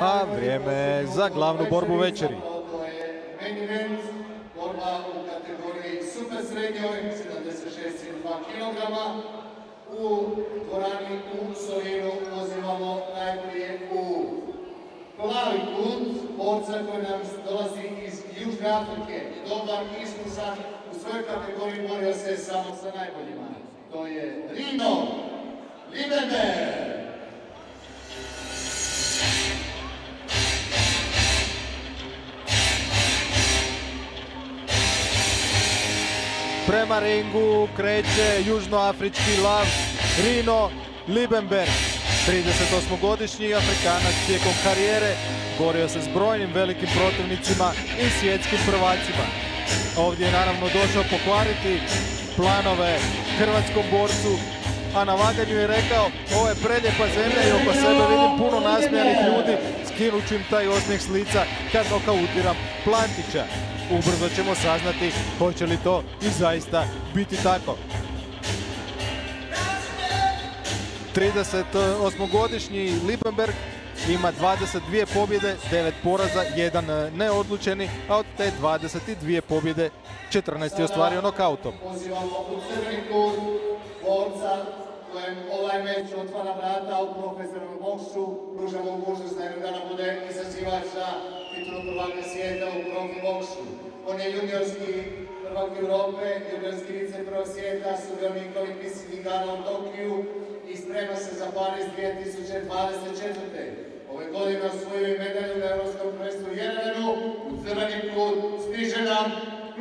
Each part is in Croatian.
A vrijeme je za glavnu borbu večeri. Borba u kategoriji super srednjoj, 76,2 kg. U dvorani u Solinu pozivamo najbolje u plavi kut, borca koji nam dolazi iz Južne Afrike. Dobar, iskusan, u svojoj kategoriji borio se samo sa najboljima. To je Rino Liebenberg. Prema ringu kreće južnoafrički lav Rino Liebenberg. 38-godišnji Afrikanac tijekom karijere borio se s brojnim velikim protivnicima i svjetskim prvacima. Ovdje je naravno došao pokvariti planove hrvatskom borcu, a na vaganju je rekao ovo je preljepa zemlja i oko sebe vidim puno nasmijanih ljudi, skinut ću im taj osmijeh s lica kad nokautiram Plantića. Ubrzo ćemo saznati hoće li to i zaista biti tako. 38-godišnji Liebenberg ima 22 pobjede, 9 poraza, 1 neodlučeni, a od te 22 pobjede 14 je ostvario nokautom. Kojem ovaj meč otvara vrata u profesionalnom boksu. Pružamo mogućnost da jednog dana bude izazivač za titulu prvaka svijeta u profi boksu. On je juniorski prvak Europe, juniorski vice prvak svijeta, sudionik olimpijskih igara u Tokiju i sprema se za Pariz 2024. Ove godine osvojio i medalju na Europskom prvenstvu Jerevenu. U crveni kut stiže nam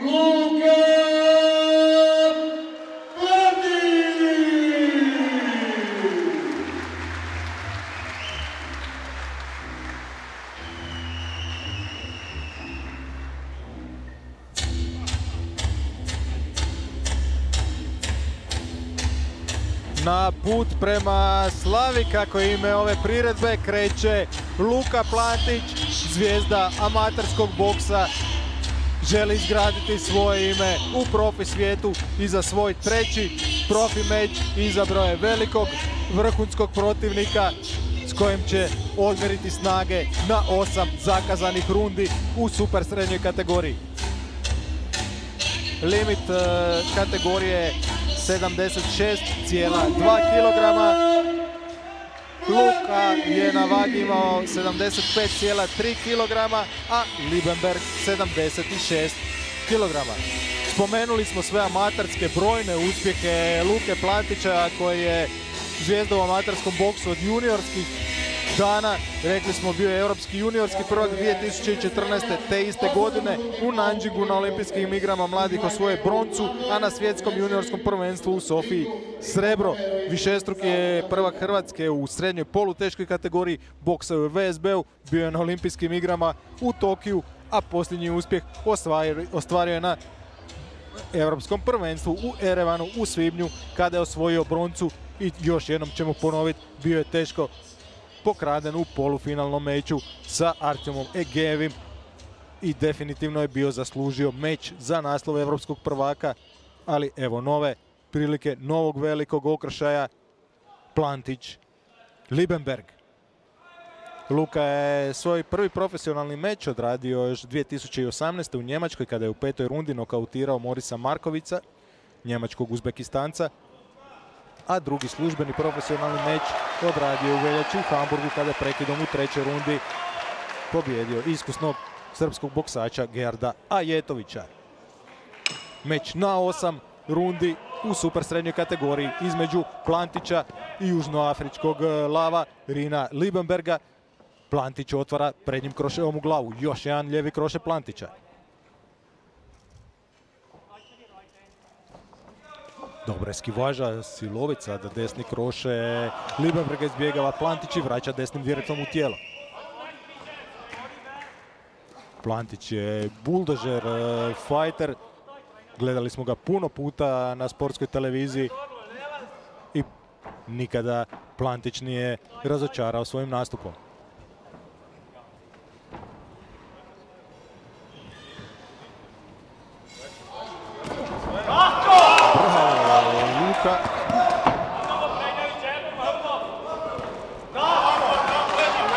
Luka put prema Slavi, kako ime ove priredbe, kreće Luka Plantić, zvijezda amaterskog boksa. Želi izgraditi svoje ime u profi svijetu i za svoj treći profi meč izabrao je velikog vrhunskog protivnika s kojim će odmjeriti snage na osam zakazanih rundi u super srednjoj kategoriji. Limit e, kategorije 76,2 kg. Luka je na vagi imao 75,3 kg, a Liebenberg 76 kg. Spomenuli smo sve amaterske brojne uspjehe Luke Plantića koji je zvijezda u amaterskom boksu od juniorskih dana. Rekli smo bio je europski juniorski prvak 2014. te iste godine u Nanjingu na olimpijskim igrama mladih osvoje broncu, a na svjetskom juniorskom prvenstvu u Sofiji srebro. Višestruki je prvak Hrvatske u srednjoj poluteškoj kategoriji boksa u VSB-u, bio je na olimpijskim igrama u Tokiju, a posljednji uspjeh ostvario je na europskom prvenstvu u Erevanu u svibnju kada je osvojio broncu i još jednom ćemo ponoviti, bio je teško pokraden u polufinalnom meču sa Artemom Egevim i definitivno je bio zaslužio meč za naslov evropskog prvaka, ali evo nove prilike novog velikog okršaja Plantić Liebenberg. Luka je svoj prvi profesionalni meč odradio još 2018. u Njemačkoj kada je u petoj rundi nokautirao Morisa Markovica, njemačkog uzbekistanca, a drugi službeni profesionalni meč odradio u veljači u Hamburgu kada je prekidom u trećoj rundi pobjedio iskusnog srpskog boksača Gerda Ajetovića. Meč na osam rundi u super srednjoj kategoriji između Plantića i južnoafričkog e, lava Rina Liebenberga. Plantić otvara prednjim kroševom u glavu. Još jedan lijevi kroše Plantića. Dobra eskivaža, silovica da desni kroše. Liebenberga izbjegava Plantić i vraća desnim direktnom u tijelo. Plantić je buldožer, e, fighter. Gledali smo ga puno puta na sportskoj televiziji i nikada Plantić nije razočarao svojim nastupom. Luka.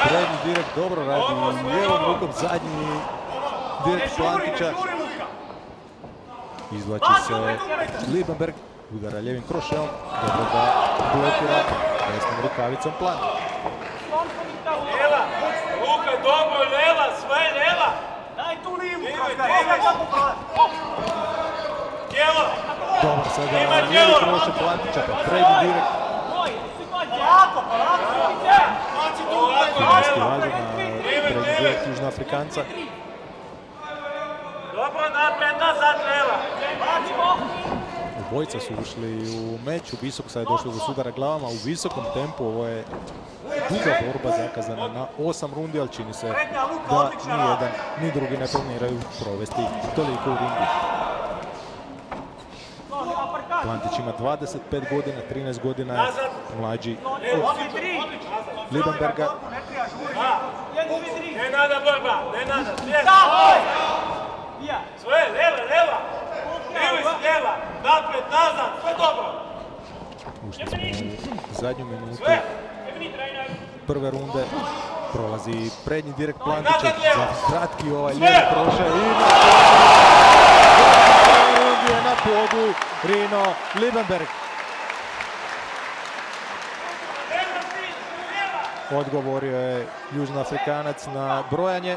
Prednji direkt dobro radi lijevom rukom zadnji direkt Plantića. Izvlači se Liebenberg, udara ljevim krošeom, dobro da blokira desnom rukavicom plan. Lela, Luka, dobro, Lela, sve Lela. Daj tu livu, Tijelo, Dobro sada Ima lijevi tijelo. kroše Plantića, pa prednji direkt. polako, polako. Važan na prednji direkt Južnoafrikanca. Dobro, naprijed, nazad, Lela. Obojica su ušli u meč, u visok sad je došlo do sudara glavama, u visokom tempu, ovo je duga borba zakazana na osam rundi, ali čini se da ni jedan ni drugi ne planiraju provesti toliko u ringu. Plantić ima 25 godina, 13 godina je mlađi od Liebenberga. Ne nada borba, ne nada, svijest. Sve, lijeva. Lijevi si lijeva, naprijed, nazad, sve dobro. Ušli smo u zadnju minutu. Prve runde. Prolazi prednji direkt Plantića za kratki ovaj lijevi kroše i podu Rino Liebenberg. Odgovorio je Južnoafrikanac na brojanje.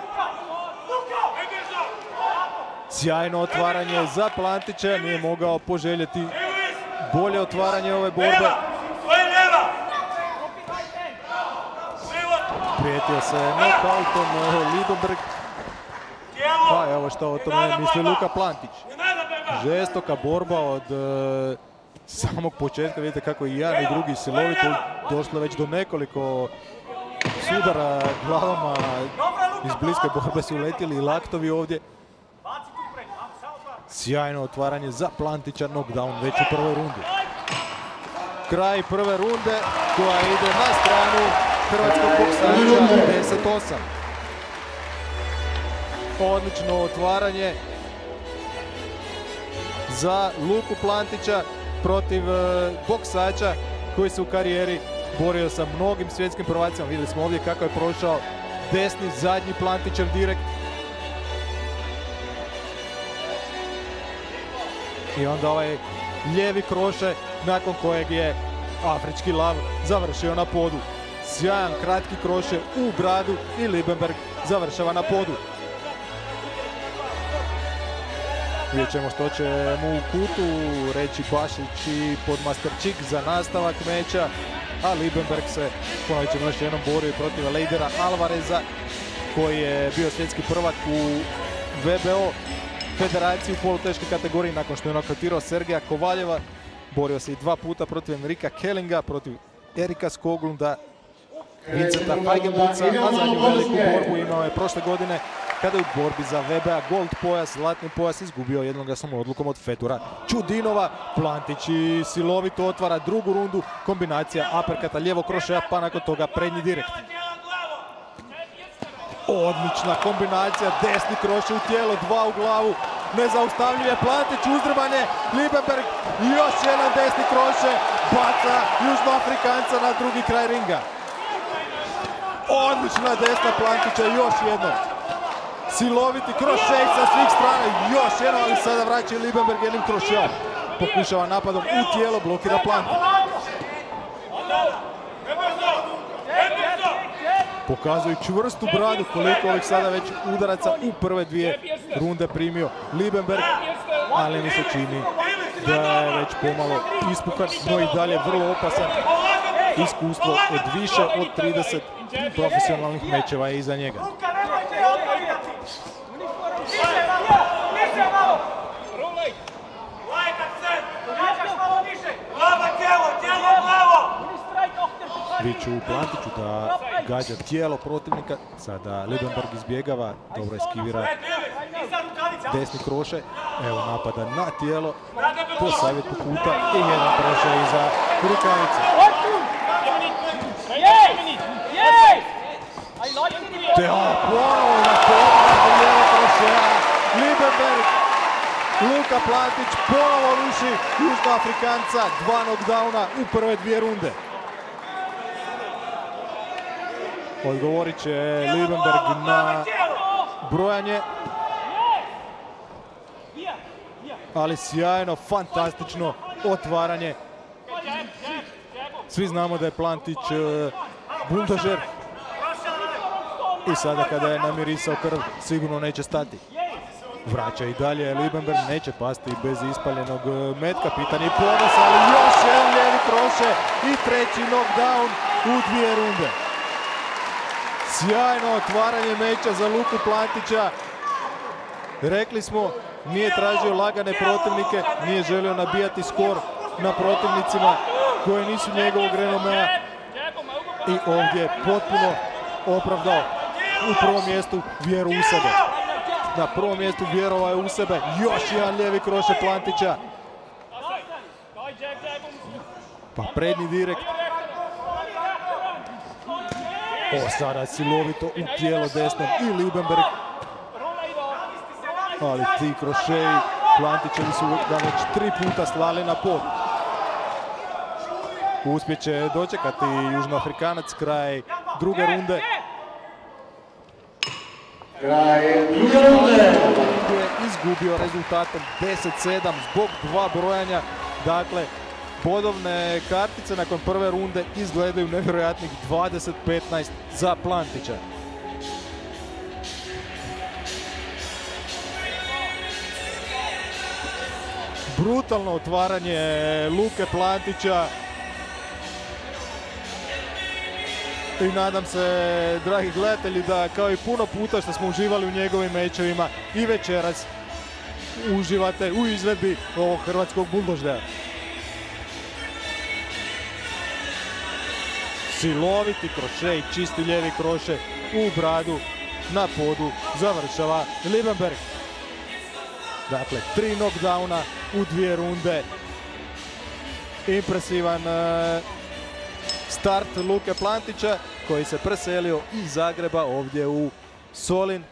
Sjajno otvaranje za Plantića, nije mogao poželjeti bolje otvaranje ove borbe. Prijetio se eh, Liebenberg, tijelo. pa evo što o tome misli Luka Plantić. Žestoka borba od eh, samog početka, vidite kako i jedan i drugi silovito došlo već do nekoliko sudara glavama iz bliske borbe su uletili i laktovi ovdje. Sjajno otvaranje za Plantića, knockdown već u prvoj rundi. Kraj prve runde koja ide na stranu hrvatskog boksača 10-8. Odlično otvaranje za Luku Plantića protiv e, boksača koji se u karijeri borio sa mnogim svjetskim prvacima. Vidjeli smo ovdje kako je prošao desni zadnji Plantićev direkt. I onda ovaj lijevi kroše nakon kojeg je afrički lav završio na podu. Sjajan kratki kroše u bradu i Liebenberg završava na podu. Vidjet ćemo što će mu u kutu reći Bašić i podmasterčik za nastavak meča. A Liebenberg se, ponovit ćemo još jednom, borio protiv Leidera Alvareza koji je bio svjetski prvak u VBO federaciji u poluteškoj kategoriji nakon što je nokautirao Sergeja Kovaljeva. Borio se i dva puta protiv Enrika Kellinga, protiv Erika Skoglunda, Vincenta Feigenbuca, a zadnju veliku borbu imao je prošle godine kada je u borbi za VBA Gold pojas, zlatni pojas, izgubio jednoglasnom odlukom od Fetura Čudinova. Plantić i silovito otvara drugu rundu, kombinacija aperkata lijevo krošeja, pa nakon toga prednji direkt. Odlična kombinacija, desni kroše u tijelo, dva u glavu. Nezaustavljiv je Plantić, uzdrmanje, Liebenberg, još jedan desni kroše, baca Južnoafrikanca na drugi kraj ringa. Odlična desna Plantića, još jedno. Siloviti krošej sa svih strana, još jedno, ali sada vraća Liebenberg jednim krošeom. Pokušava napadom u tijelo, blokira brzo. Pokazuju čvrstu bradu koliko ovih sada već udaraca u prve dvije runde primio Liebenberg, ali mi se čini da je već pomalo ispukan, no i dalje vrlo opasan. Iskustvo od više od 30 profesionalnih mečeva je iza njega. Luka, nemojte odbijati. Više malo, više malo. Rulej. Light akcent. Jačaš malo više. Glava, tijelo, tijelo, glavo. Viću u Plantiću da gađa tijelo protivnika, sada Liebenberg izbjegava, dobro eskivira desni kroše, evo napada na tijelo, po savjetu kuta i jedan kroše iza rukavice. Te a, ponovo na povratku lijeva krošeja, Liebenberg, Luka Plantić ponovo ruši Južnoafrikanca, dva knockdowna u prve dvije runde. Odgovorit će Liebenberg na brojanje. Ali sjajno, fantastično otvaranje. Svi znamo da je Plantić e, buldožer. I sada kada je namirisao krv, sigurno neće stati. Vraća i dalje Liebenberg, neće pasti bez ispaljenog e, metka. Pitanje ponos, ali još jedan lijevi kroše i treći knockdown u dvije runde. Sjajno otvaranje meča za Luku Plantića. Rekli smo, nije tražio lagane protivnike, nije želio nabijati skor na protivnicima koji nisu njegovog renomea. I ovdje je potpuno opravdao u prvom mjestu vjeru u sebe. Na prvom mjestu vjerovao je u sebe. Još jedan lijevi kroše Plantića. Pa prednji direkt. O, sada silovito u tijelo desnom i Liebenberg. Ali ti krošeji Plantićevi su ga već tri puta slali na pod. Uspjet će dočekati Južnoafrikanac kraj druge runde. Kraj druge runde. je izgubio rezultatom 10-7 zbog dva brojanja. Dakle, bodovne kartice nakon prve runde izgledaju nevjerojatnih 20-15 za Plantića. Brutalno otvaranje Luke Plantića. I nadam se, dragi gledatelji, da kao i puno puta što smo uživali u njegovim mečevima i večeras uživate u izvedbi ovog hrvatskog buldoždera. Siloviti kroše i čisti lijevi kroše u bradu na podu završava Liebenberg. Dakle, tri knockdowna u dvije runde. Impresivan e, start Luke Plantića koji se preselio iz Zagreba ovdje u Solin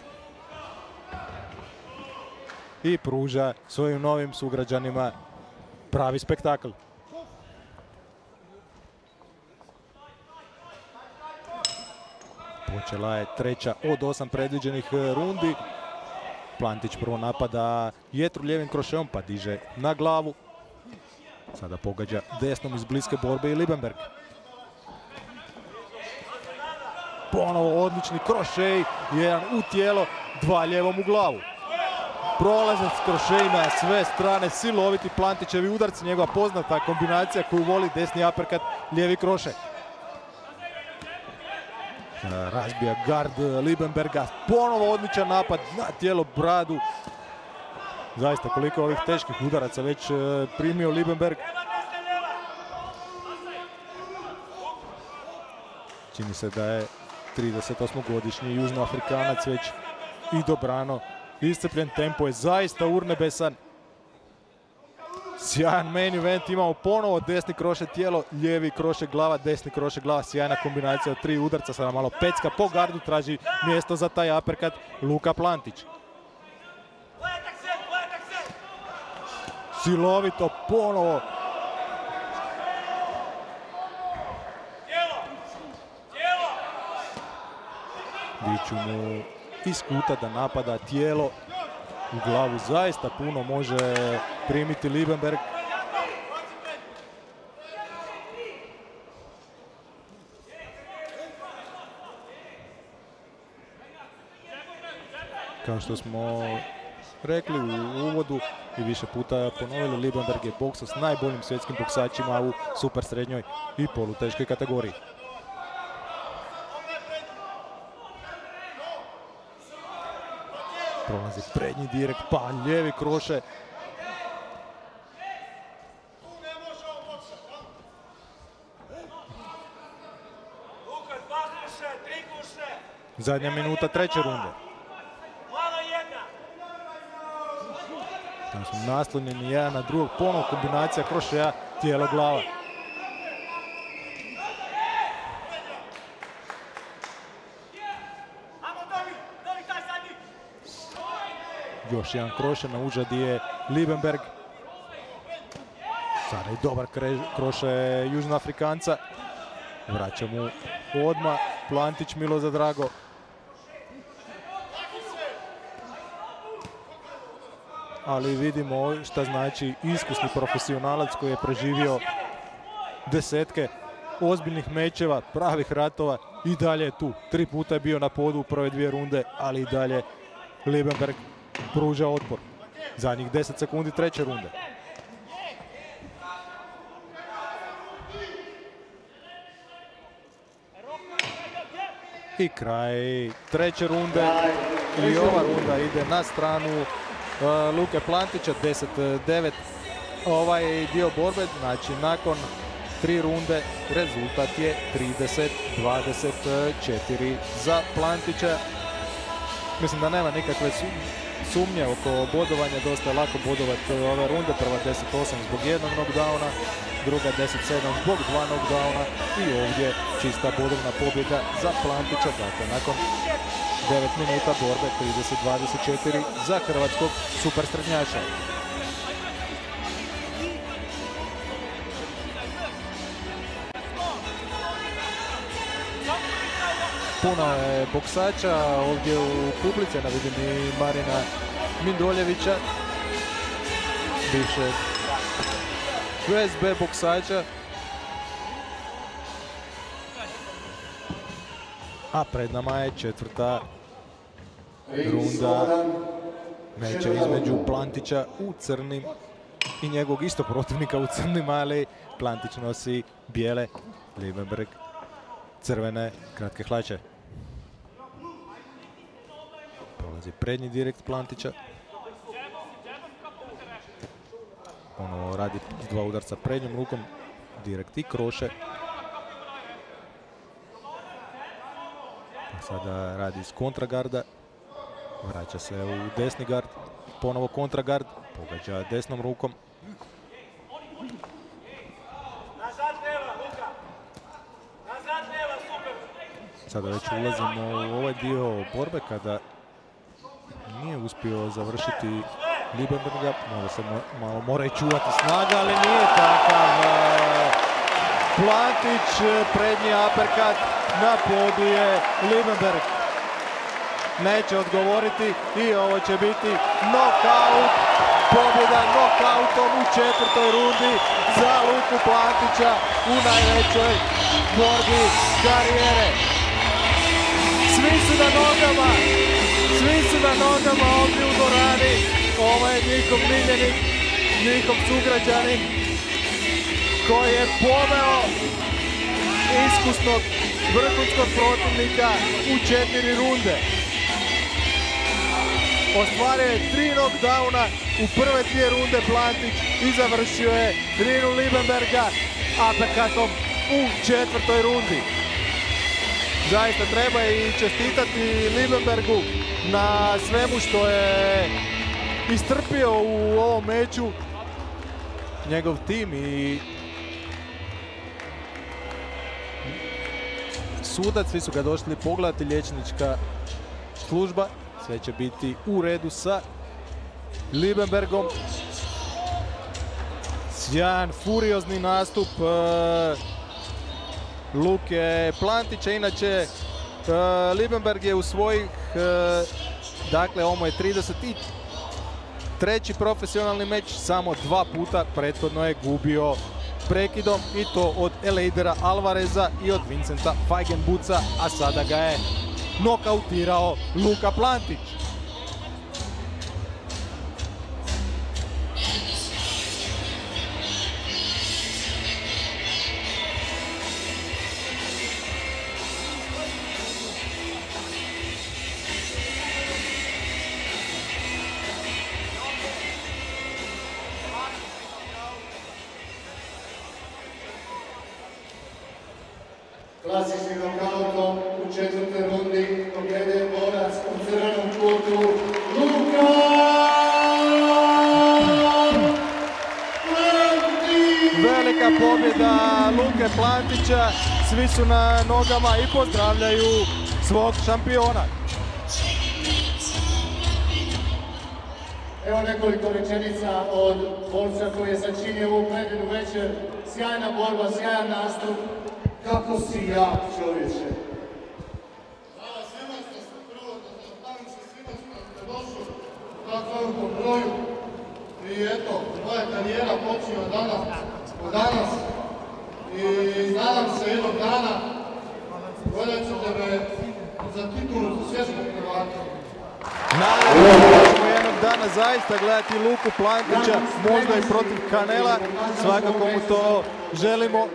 i pruža svojim novim sugrađanima pravi spektakl. Počela je treća od osam predviđenih e, rundi. Plantić prvo napada Jetru lijevim krošeom pa diže na glavu. Sada pogađa desnom iz bliske borbe i Liebenberg. Ponovo odlični krošej, jedan u tijelo, dva ljevom u glavu. Prolazac krošej na sve strane, siloviti Plantićevi udarci, njegova poznata kombinacija koju voli desni aperkat, lijevi krošej. Razbija gard Liebenberga, ponovo odličan napad na tijelo Bradu. Zaista koliko ovih teških udaraca već e, primio Liebenberg. Čini se da je 38-godišnji južnoafrikanac već i dobrano iscrpljen tempo je zaista urnebesan. Sjajan main event, imamo ponovo desni kroše tijelo, lijevi kroše glava, desni kroše glava, sjajna kombinacija od tri udarca, sada malo pecka po gardu, traži mjesto za taj aperkat Luka Plantić. Silovito, ponovo. Viću mu iz kuta da napada tijelo u glavu. Zaista puno može primiti Liebenberg. Kao što smo rekli u uvodu i više puta ponovili, Liebenberg je boksa s najboljim svjetskim boksačima u super srednjoj i poluteškoj kategoriji. Prolazi prednji direkt, pa lijevi kroše. Zadnja minuta treće runde. Naslonjeni jedan na drugog, ponovo kombinacija krošeja, tijelo glava. Amo, dobi, dobi taj zadnji. Još jedan kroše na užadi je Liebenberg. Sada i dobar kroše Južnoafrikanca. Vraća mu odmah Plantić Milo za drago. Ali vidimo šta znači iskusni profesionalac koji je preživio desetke ozbiljnih mečeva, pravih ratova i dalje je tu. Tri puta je bio na podu u prve dvije runde, ali i dalje Liebenberg pruža otpor. Zadnjih 10 sekundi treće runde. I kraj treće runde. I ova runda ide na stranu uh, Luke Plantića, 10-9. Ovaj dio borbe, znači nakon tri runde, rezultat je 30-24 za Plantića. Mislim da nema nikakve sumnje oko bodovanja, dosta je lako bodovati ove runde. Prva 10-8 zbog jednog knockdowna, druga 10-7 zbog dva knockdowna i ovdje čista bodovna pobjeda za Plantića. Dakle, nakon 9 minuta borbe 30-24 za hrvatskog superstrednjača. Puno je boksača ovdje u publici, na vidim i Marina Mindoljevića, više USB boksača. A pred nama je četvrta runda meča između Plantića u crnim i njegovog isto protivnika u crnim, ali Plantić nosi bijele, Liebenberg crvene kratke hlače. Prolazi prednji direkt Plantića. Ono radi dva udarca prednjom rukom, direkt i kroše. Sada radi iz kontragarda. Vraća se u desni gard. Ponovo kontragard. Pogađa desnom rukom. Sada već ulazimo u ovaj dio borbe kada nije uspio završiti Liebenberga. Malo se malo mora i čuvati snaga, ali nije takav. E, Plantić, prednji aperkat, na podu je Liebenberg. Neće odgovoriti i ovo će biti knockout. Pobjeda knockoutom u četvrtoj rundi za Luku Plantića u najvećoj borbi karijere. Na nogama ovdje u Dorani. Ovo je njihov miljenik, njihov sugrađanin koji je poveo iskusnog vrhunskog protivnika u četiri runde. Ostvario je tri knockdowna u prve dvije runde Plantić i završio je Rinu Liebenberga apekatom u četvrtoj rundi. Zaista treba i čestitati Liebenbergu na svemu što je istrpio u ovom meču njegov tim i sudac, svi su ga došli pogledati, liječnička služba, sve će biti u redu sa Liebenbergom. Sjajan, furiozni nastup e, Luke Plantića, inače e, Liebenberg je u svojih, e, dakle ovo je 33. treći profesionalni meč, samo dva puta prethodno je gubio prekidom i to od Eleidera Alvareza i od Vincenta Feigenbuca, a sada ga je nokautirao Luka Plantić. Svi su na nogama i pozdravljaju svog šampiona. Evo nekoliko rečenica od borca koji je začinio ovu predinu večer. Sjajna borba, sjajan nastup. Kako si jak čovječe. od danas i nadam se jednog dana gledat ćete me za titulu svjetskog prvaka. Nadam se da ćemo jednog dana zaista gledati Luku Plantića, možda i protiv Kanela, svakako mu to želimo.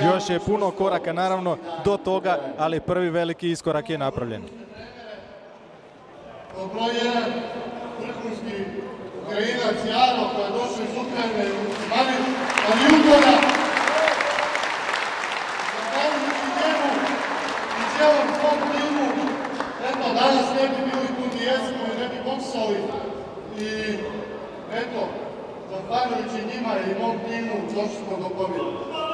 Još je puno koraka naravno do toga, ali prvi veliki iskorak je napravljen. Kao broj jedan, vrhunski Ukrajinac Jaro koji je došao iz Ukrajine u Mani, Mariupola. Zahvaljujući njemu i cijelom svom timu, eto, danas ne bi bili tu gdje jesmo boksali. I eto, zahvaljujući njima i mom timu došli smo do pobjede.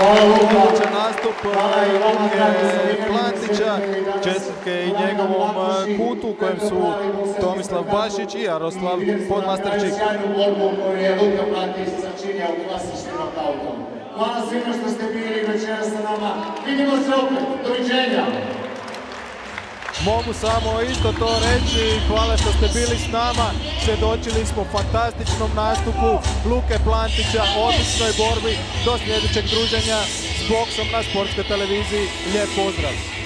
Odličan nastup Luke Plantića, čestitke i njegovom eh, kutu u kojem su Tomislav Bašić i Jaroslav Podmasterčik. Luka Plantić u klasičnim. Hvala svima što ste bili večeras sa nama. Vidimo se opet. Doviđenja. Mogu samo isto to reći, hvala što ste bili s nama, svjedočili smo fantastičnom nastupu Luke Plantića, odličnoj borbi, do sljedećeg druženja s boksom na sportskoj televiziji, lijep pozdrav!